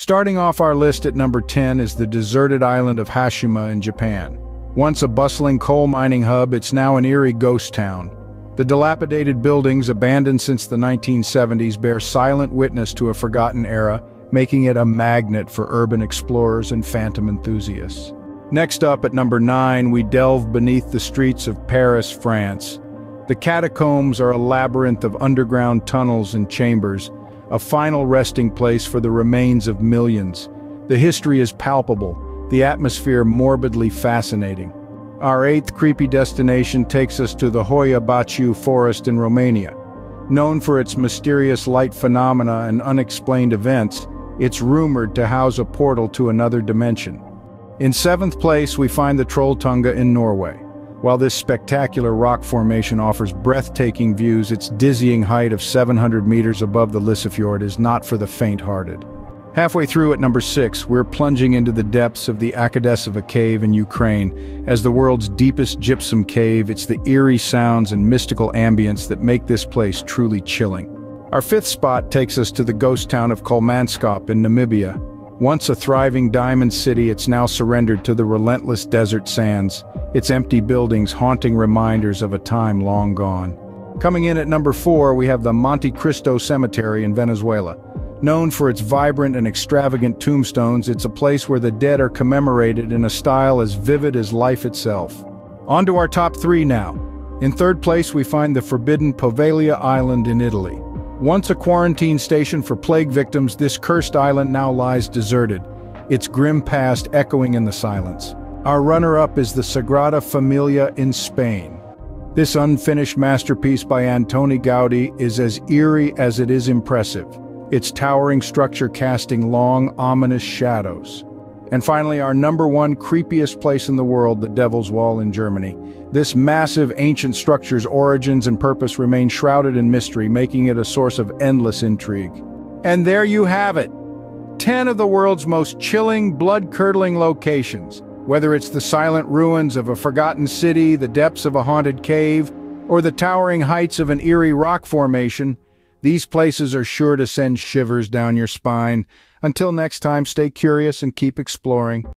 Starting off our list at number 10 is the deserted island of Hashima in Japan. Once a bustling coal mining hub, it's now an eerie ghost town. The dilapidated buildings, abandoned since the 1970s, bear silent witness to a forgotten era, making it a magnet for urban explorers and phantom enthusiasts. Next up at number 9, we delve beneath the streets of Paris, France. The catacombs are a labyrinth of underground tunnels and chambers, a final resting place for the remains of millions. The history is palpable, the atmosphere morbidly fascinating. Our eighth creepy destination takes us to the Hoia Baciu forest in Romania. Known for its mysterious light phenomena and unexplained events, it's rumored to house a portal to another dimension. In seventh place, we find the Trolltunga in Norway. While this spectacular rock formation offers breathtaking views, its dizzying height of 700 meters above the Lysefjord is not for the faint-hearted. Halfway through at number 6, we're plunging into the depths of the Akodesseva cave in Ukraine. As the world's deepest gypsum cave, it's the eerie sounds and mystical ambience that make this place truly chilling. Our fifth spot takes us to the ghost town of Kolmanskop in Namibia, once a thriving diamond city, it's now surrendered to the relentless desert sands, its empty buildings haunting reminders of a time long gone. Coming in at number four, we have the Monte Cristo Cemetery in Venezuela. Known for its vibrant and extravagant tombstones, it's a place where the dead are commemorated in a style as vivid as life itself. On to our top three now. In third place, we find the forbidden Poveglia Island in Italy. Once a quarantine station for plague victims, this cursed island now lies deserted, its grim past echoing in the silence. Our runner-up is the Sagrada Familia in Spain. This unfinished masterpiece by Antoni Gaudi is as eerie as it is impressive, its towering structure casting long, ominous shadows. And finally, our number one creepiest place in the world, the Devil's Wall in Germany. This massive ancient structure's origins and purpose remain shrouded in mystery, making it a source of endless intrigue. And there you have it. 10 of the world's most chilling, blood-curdling locations. Whether it's the silent ruins of a forgotten city, the depths of a haunted cave, or the towering heights of an eerie rock formation, these places are sure to send shivers down your spine. Until next time, stay curious and keep exploring.